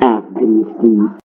A B C